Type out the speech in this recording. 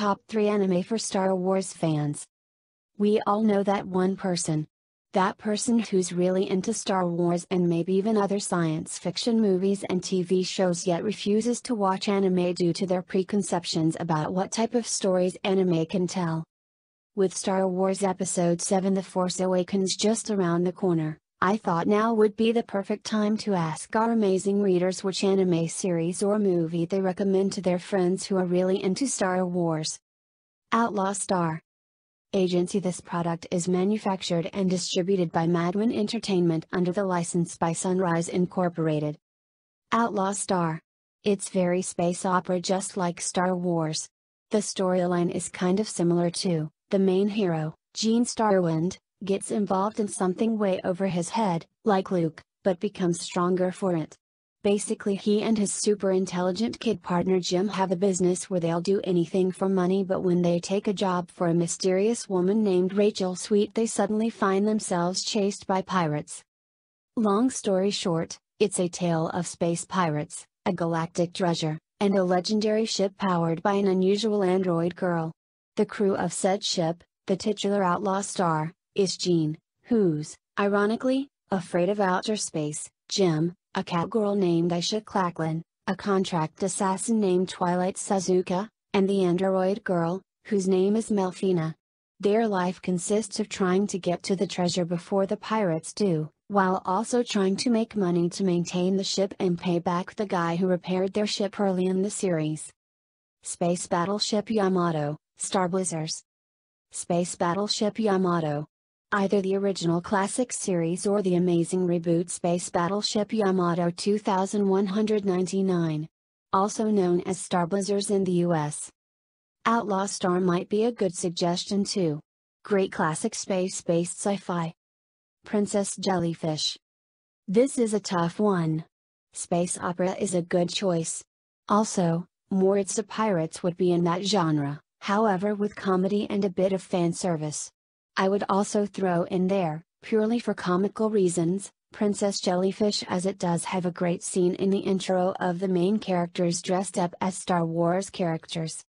Top 3 Anime for Star Wars Fans We all know that one person. That person who's really into Star Wars and maybe even other science fiction movies and TV shows yet refuses to watch anime due to their preconceptions about what type of stories anime can tell. With Star Wars Episode 7 The Force Awakens just around the corner, I thought now would be the perfect time to ask our amazing readers which anime series or movie they recommend to their friends who are really into Star Wars. Outlaw Star Agency This product is manufactured and distributed by Madwin Entertainment under the license by Sunrise Incorporated. Outlaw Star It's very space opera just like Star Wars. The storyline is kind of similar to the main hero, Gene Starwind, gets involved in something way over his head, like Luke, but becomes stronger for it. Basically, he and his super intelligent kid partner Jim have a business where they'll do anything for money, but when they take a job for a mysterious woman named Rachel Sweet, they suddenly find themselves chased by pirates. Long story short, it's a tale of space pirates, a galactic treasure, and a legendary ship powered by an unusual android girl. The crew of said ship, the titular outlaw star, is Gene, who's, ironically, afraid of outer space, Jim, a catgirl named Aisha Clanclan, a contract assassin named Twilight Suzuka, and the android girl, whose name is Melfina. Their life consists of trying to get to the treasure before the pirates do, while also trying to make money to maintain the ship and pay back the guy who repaired their ship early in the series. Space Battleship Yamato, Star Blazers. Space Battleship Yamato, Either the original classic series or the amazing reboot Space Battleship Yamato 2199. Also known as Star Blazers in the US. Outlaw Star might be a good suggestion too. Great classic space based sci fi. Princess Jellyfish. This is a tough one. Space opera is a good choice. Also, It's a Pirates would be in that genre, however, with comedy and a bit of fan service. I would also throw in there, purely for comical reasons, Princess Jellyfish as it does have a great scene in the intro of the main characters dressed up as Star Wars characters.